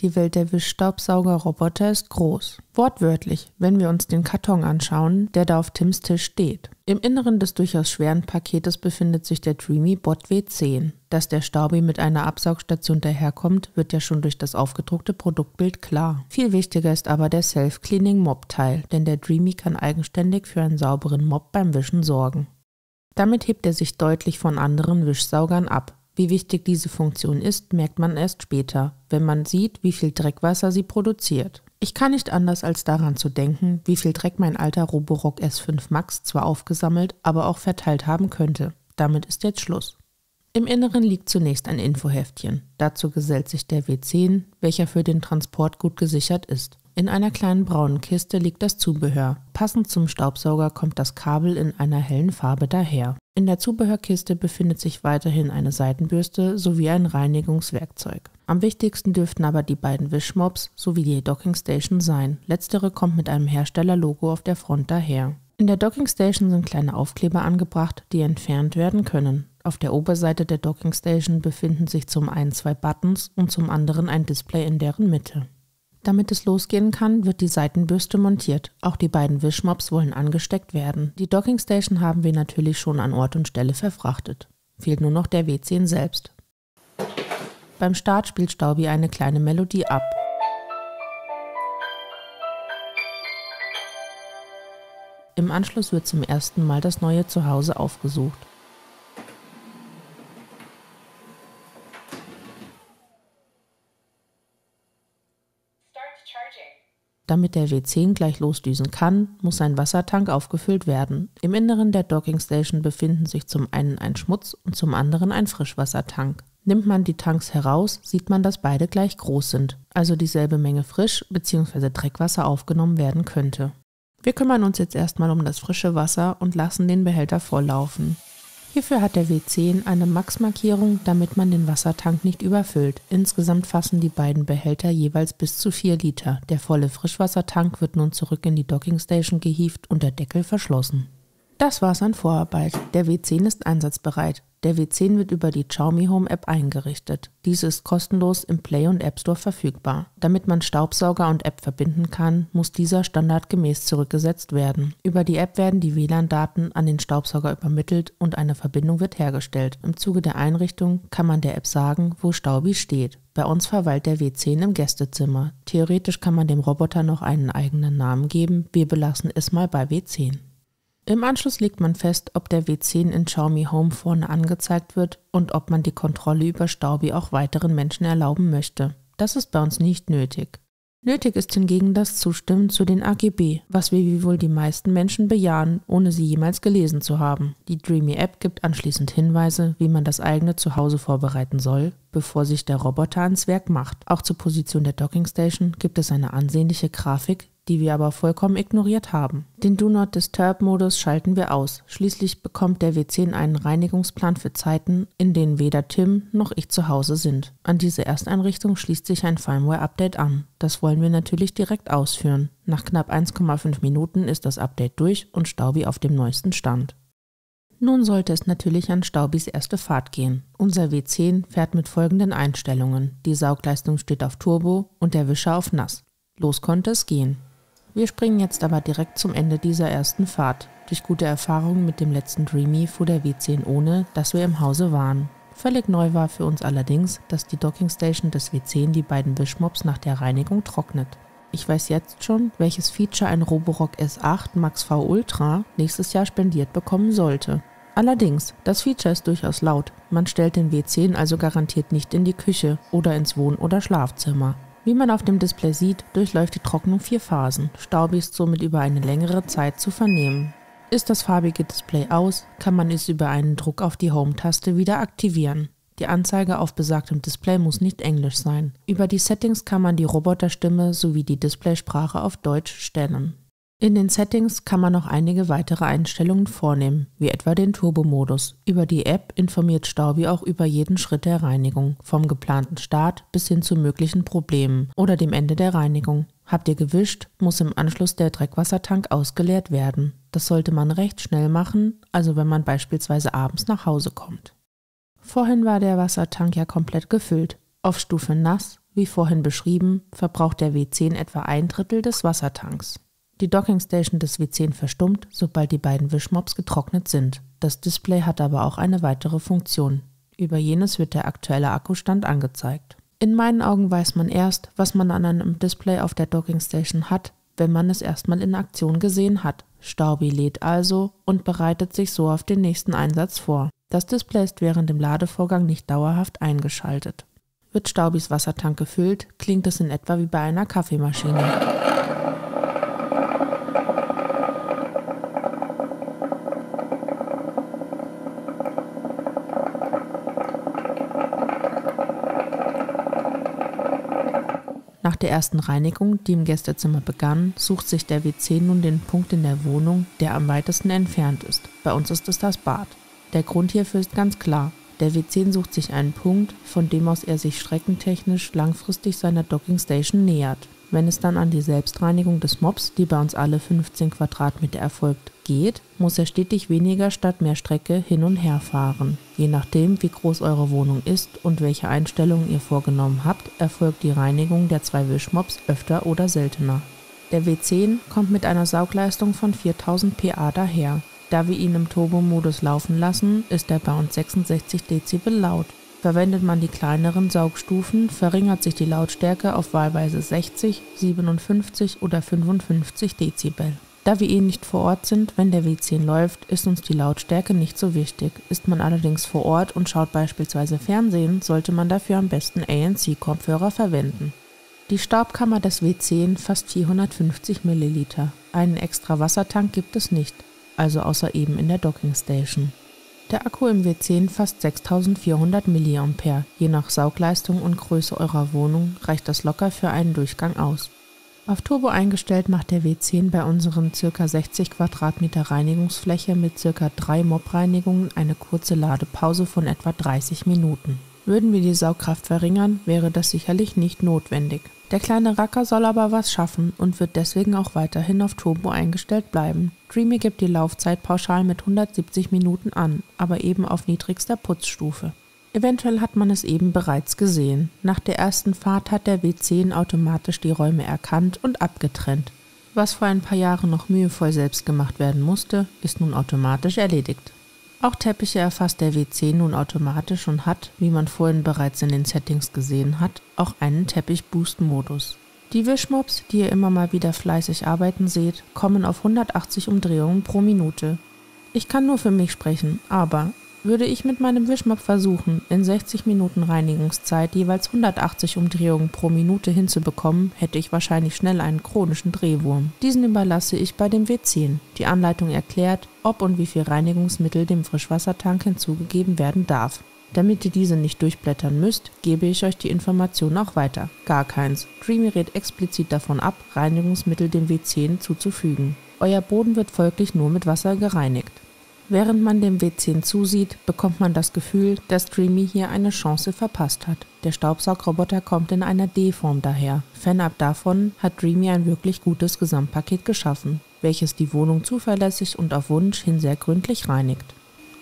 Die Welt der Wischstaubsaugerroboter ist groß. Wortwörtlich, wenn wir uns den Karton anschauen, der da auf Tims Tisch steht. Im Inneren des durchaus schweren Paketes befindet sich der Dreamy Bot W10. Dass der Staubi mit einer Absaugstation daherkommt, wird ja schon durch das aufgedruckte Produktbild klar. Viel wichtiger ist aber der Self-Cleaning Mop-Teil, denn der Dreamy kann eigenständig für einen sauberen Mob beim Wischen sorgen. Damit hebt er sich deutlich von anderen Wischsaugern ab. Wie wichtig diese Funktion ist, merkt man erst später, wenn man sieht, wie viel Dreckwasser sie produziert. Ich kann nicht anders als daran zu denken, wie viel Dreck mein alter Roborock S5 Max zwar aufgesammelt, aber auch verteilt haben könnte. Damit ist jetzt Schluss. Im Inneren liegt zunächst ein Infoheftchen. Dazu gesellt sich der W10, welcher für den Transport gut gesichert ist. In einer kleinen braunen Kiste liegt das Zubehör. Passend zum Staubsauger kommt das Kabel in einer hellen Farbe daher. In der Zubehörkiste befindet sich weiterhin eine Seitenbürste sowie ein Reinigungswerkzeug. Am wichtigsten dürften aber die beiden Wischmops sowie die Dockingstation sein. Letztere kommt mit einem Herstellerlogo auf der Front daher. In der Dockingstation sind kleine Aufkleber angebracht, die entfernt werden können. Auf der Oberseite der Dockingstation befinden sich zum einen zwei Buttons und zum anderen ein Display in deren Mitte. Damit es losgehen kann, wird die Seitenbürste montiert. Auch die beiden Wischmops wollen angesteckt werden. Die Dockingstation haben wir natürlich schon an Ort und Stelle verfrachtet. Fehlt nur noch der W10 selbst. Beim Start spielt Staubi eine kleine Melodie ab. Im Anschluss wird zum ersten Mal das neue Zuhause aufgesucht. Damit der W10 gleich losdüsen kann, muss ein Wassertank aufgefüllt werden. Im Inneren der Dockingstation befinden sich zum einen ein Schmutz- und zum anderen ein Frischwassertank. Nimmt man die Tanks heraus, sieht man, dass beide gleich groß sind, also dieselbe Menge Frisch- bzw. Dreckwasser aufgenommen werden könnte. Wir kümmern uns jetzt erstmal um das frische Wasser und lassen den Behälter volllaufen. Hierfür hat der W10 eine Max-Markierung, damit man den Wassertank nicht überfüllt. Insgesamt fassen die beiden Behälter jeweils bis zu 4 Liter. Der volle Frischwassertank wird nun zurück in die Dockingstation gehievt und der Deckel verschlossen. Das war's an Vorarbeit. Der W10 ist einsatzbereit. Der W10 wird über die Xiaomi Home App eingerichtet. Diese ist kostenlos im Play und App Store verfügbar. Damit man Staubsauger und App verbinden kann, muss dieser standardgemäß zurückgesetzt werden. Über die App werden die WLAN-Daten an den Staubsauger übermittelt und eine Verbindung wird hergestellt. Im Zuge der Einrichtung kann man der App sagen, wo Staubi steht. Bei uns verweilt der W10 im Gästezimmer. Theoretisch kann man dem Roboter noch einen eigenen Namen geben. Wir belassen es mal bei W10. Im Anschluss legt man fest, ob der W10 in Xiaomi Home vorne angezeigt wird und ob man die Kontrolle über Staubi auch weiteren Menschen erlauben möchte. Das ist bei uns nicht nötig. Nötig ist hingegen das Zustimmen zu den AGB, was wir wie wohl die meisten Menschen bejahen, ohne sie jemals gelesen zu haben. Die Dreamy App gibt anschließend Hinweise, wie man das eigene Zuhause vorbereiten soll, bevor sich der Roboter ans Werk macht. Auch zur Position der Dockingstation gibt es eine ansehnliche Grafik, die wir aber vollkommen ignoriert haben. Den Do Not Disturb Modus schalten wir aus. Schließlich bekommt der W10 einen Reinigungsplan für Zeiten, in denen weder Tim noch ich zu Hause sind. An diese Ersteinrichtung schließt sich ein Firmware Update an. Das wollen wir natürlich direkt ausführen. Nach knapp 1,5 Minuten ist das Update durch und Staubi auf dem neuesten Stand. Nun sollte es natürlich an Staubis erste Fahrt gehen. Unser W10 fährt mit folgenden Einstellungen. Die Saugleistung steht auf Turbo und der Wischer auf Nass. Los konnte es gehen. Wir springen jetzt aber direkt zum Ende dieser ersten Fahrt. Durch gute Erfahrungen mit dem letzten Dreamy fuhr der W10 ohne, dass wir im Hause waren. Völlig neu war für uns allerdings, dass die Dockingstation des W10 die beiden Wischmops nach der Reinigung trocknet. Ich weiß jetzt schon, welches Feature ein Roborock S8 Max V Ultra nächstes Jahr spendiert bekommen sollte. Allerdings, das Feature ist durchaus laut. Man stellt den W10 also garantiert nicht in die Küche oder ins Wohn- oder Schlafzimmer. Wie man auf dem Display sieht, durchläuft die Trocknung vier Phasen. Staubi ist somit über eine längere Zeit zu vernehmen. Ist das farbige Display aus, kann man es über einen Druck auf die Home-Taste wieder aktivieren. Die Anzeige auf besagtem Display muss nicht Englisch sein. Über die Settings kann man die Roboterstimme sowie die Displaysprache auf Deutsch stellen. In den Settings kann man noch einige weitere Einstellungen vornehmen, wie etwa den Turbo-Modus. Über die App informiert Staubi auch über jeden Schritt der Reinigung, vom geplanten Start bis hin zu möglichen Problemen oder dem Ende der Reinigung. Habt ihr gewischt, muss im Anschluss der Dreckwassertank ausgeleert werden. Das sollte man recht schnell machen, also wenn man beispielsweise abends nach Hause kommt. Vorhin war der Wassertank ja komplett gefüllt. Auf Stufe nass Wie vorhin beschrieben, verbraucht der W10 etwa ein Drittel des Wassertanks. Die Dockingstation des W10 verstummt, sobald die beiden Wischmops getrocknet sind. Das Display hat aber auch eine weitere Funktion. Über jenes wird der aktuelle Akkustand angezeigt. In meinen Augen weiß man erst, was man an einem Display auf der Dockingstation hat, wenn man es erstmal in Aktion gesehen hat. Staubi lädt also und bereitet sich so auf den nächsten Einsatz vor. Das Display ist während dem Ladevorgang nicht dauerhaft eingeschaltet. Wird Staubis Wassertank gefüllt, klingt es in etwa wie bei einer Kaffeemaschine. Nach der ersten Reinigung, die im Gästezimmer begann, sucht sich der WC nun den Punkt in der Wohnung, der am weitesten entfernt ist. Bei uns ist es das Bad. Der Grund hierfür ist ganz klar. Der W10 sucht sich einen Punkt, von dem aus er sich streckentechnisch langfristig seiner Dockingstation nähert. Wenn es dann an die Selbstreinigung des Mops, die bei uns alle 15 Quadratmeter erfolgt, geht, muss er stetig weniger statt mehr Strecke hin und her fahren. Je nachdem, wie groß eure Wohnung ist und welche Einstellungen ihr vorgenommen habt, erfolgt die Reinigung der zwei Wischmops öfter oder seltener. Der W10 kommt mit einer Saugleistung von 4000 PA daher. Da wir ihn im Turbo-Modus laufen lassen, ist er bei uns 66 Dezibel laut. Verwendet man die kleineren Saugstufen, verringert sich die Lautstärke auf wahlweise 60, 57 oder 55 Dezibel. Da wir eh nicht vor Ort sind, wenn der W10 läuft, ist uns die Lautstärke nicht so wichtig. Ist man allerdings vor Ort und schaut beispielsweise Fernsehen, sollte man dafür am besten ANC-Kopfhörer verwenden. Die Staubkammer des W10 fasst 450 Milliliter. Einen extra Wassertank gibt es nicht, also außer eben in der Dockingstation. Der Akku im W10 fasst 6400 mAh. Je nach Saugleistung und Größe eurer Wohnung reicht das locker für einen Durchgang aus. Auf Turbo eingestellt macht der W10 bei unseren ca. 60 Quadratmeter Reinigungsfläche mit ca. 3 Mob-Reinigungen eine kurze Ladepause von etwa 30 Minuten. Würden wir die Saugkraft verringern, wäre das sicherlich nicht notwendig. Der kleine Racker soll aber was schaffen und wird deswegen auch weiterhin auf Turbo eingestellt bleiben. Dreamy gibt die Laufzeit pauschal mit 170 Minuten an, aber eben auf niedrigster Putzstufe. Eventuell hat man es eben bereits gesehen. Nach der ersten Fahrt hat der W10 automatisch die Räume erkannt und abgetrennt. Was vor ein paar Jahren noch mühevoll selbst gemacht werden musste, ist nun automatisch erledigt. Auch Teppiche erfasst der WC nun automatisch und hat, wie man vorhin bereits in den Settings gesehen hat, auch einen Teppich-Boost-Modus. Die Wischmops, die ihr immer mal wieder fleißig arbeiten seht, kommen auf 180 Umdrehungen pro Minute. Ich kann nur für mich sprechen, aber würde ich mit meinem Wischmopp versuchen, in 60 Minuten Reinigungszeit jeweils 180 Umdrehungen pro Minute hinzubekommen, hätte ich wahrscheinlich schnell einen chronischen Drehwurm. Diesen überlasse ich bei dem W10. Die Anleitung erklärt, ob und wie viel Reinigungsmittel dem Frischwassertank hinzugegeben werden darf. Damit ihr diese nicht durchblättern müsst, gebe ich euch die Information auch weiter. Gar keins. Dreamy rät explizit davon ab, Reinigungsmittel dem W10 zuzufügen. Euer Boden wird folglich nur mit Wasser gereinigt. Während man dem W10 zusieht, bekommt man das Gefühl, dass Dreamy hier eine Chance verpasst hat. Der Staubsaugroboter kommt in einer D-Form daher. Fernab davon hat Dreamy ein wirklich gutes Gesamtpaket geschaffen, welches die Wohnung zuverlässig und auf Wunsch hin sehr gründlich reinigt.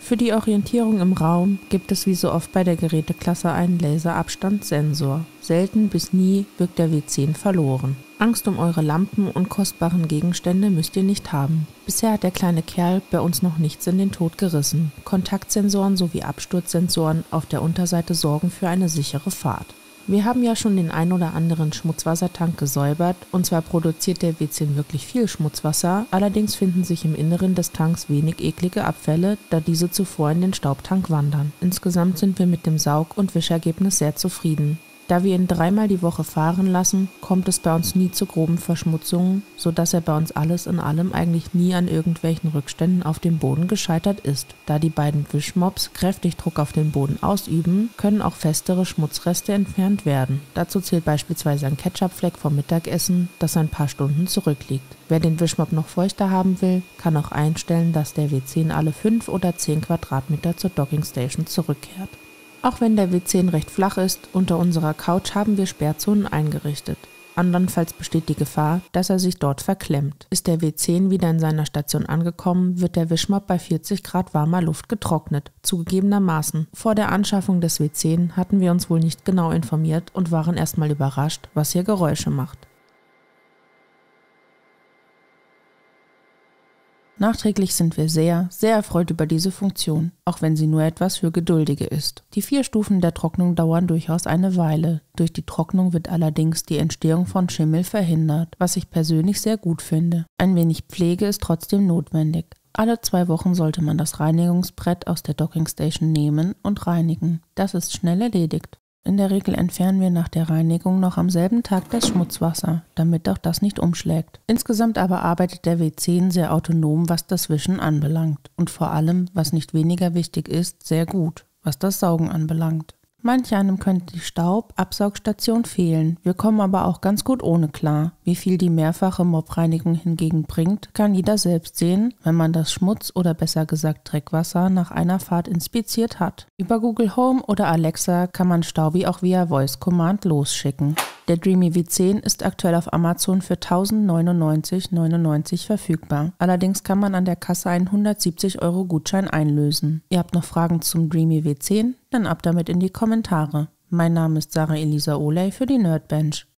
Für die Orientierung im Raum gibt es wie so oft bei der Geräteklasse einen Laserabstandssensor. Selten bis nie wirkt der W10 verloren. Angst um eure Lampen und kostbaren Gegenstände müsst ihr nicht haben. Bisher hat der kleine Kerl bei uns noch nichts in den Tod gerissen. Kontaktsensoren sowie Absturzsensoren auf der Unterseite sorgen für eine sichere Fahrt. Wir haben ja schon den ein oder anderen Schmutzwassertank gesäubert und zwar produziert der W10 wirklich viel Schmutzwasser, allerdings finden sich im Inneren des Tanks wenig eklige Abfälle, da diese zuvor in den Staubtank wandern. Insgesamt sind wir mit dem Saug- und Wischergebnis sehr zufrieden. Da wir ihn dreimal die Woche fahren lassen, kommt es bei uns nie zu groben Verschmutzungen, sodass er bei uns alles in allem eigentlich nie an irgendwelchen Rückständen auf dem Boden gescheitert ist. Da die beiden Wischmops kräftig Druck auf den Boden ausüben, können auch festere Schmutzreste entfernt werden. Dazu zählt beispielsweise ein Ketchupfleck vom Mittagessen, das ein paar Stunden zurückliegt. Wer den Wischmopp noch feuchter haben will, kann auch einstellen, dass der W10 alle 5 oder 10 Quadratmeter zur Dockingstation zurückkehrt. Auch wenn der W10 recht flach ist, unter unserer Couch haben wir Sperrzonen eingerichtet. Andernfalls besteht die Gefahr, dass er sich dort verklemmt. Ist der W10 wieder in seiner Station angekommen, wird der Wischmopp bei 40 Grad warmer Luft getrocknet. Zugegebenermaßen. Vor der Anschaffung des W10 hatten wir uns wohl nicht genau informiert und waren erstmal überrascht, was hier Geräusche macht. Nachträglich sind wir sehr, sehr erfreut über diese Funktion, auch wenn sie nur etwas für Geduldige ist. Die vier Stufen der Trocknung dauern durchaus eine Weile. Durch die Trocknung wird allerdings die Entstehung von Schimmel verhindert, was ich persönlich sehr gut finde. Ein wenig Pflege ist trotzdem notwendig. Alle zwei Wochen sollte man das Reinigungsbrett aus der Dockingstation nehmen und reinigen. Das ist schnell erledigt. In der Regel entfernen wir nach der Reinigung noch am selben Tag das Schmutzwasser, damit auch das nicht umschlägt. Insgesamt aber arbeitet der W10 sehr autonom, was das Wischen anbelangt und vor allem, was nicht weniger wichtig ist, sehr gut, was das Saugen anbelangt. Manch einem könnte die Staubabsaugstation fehlen. Wir kommen aber auch ganz gut ohne klar. Wie viel die mehrfache Mobreinigung hingegen bringt, kann jeder selbst sehen, wenn man das Schmutz oder besser gesagt Dreckwasser nach einer Fahrt inspiziert hat. Über Google Home oder Alexa kann man Staubi auch via Voice Command losschicken. Der Dreamy V10 ist aktuell auf Amazon für 1099,99 verfügbar. Allerdings kann man an der Kasse einen 170 Euro Gutschein einlösen. Ihr habt noch Fragen zum Dreamy V10? Dann ab damit in die Kommentare. Mein Name ist Sarah Elisa Oley für die Nerdbench.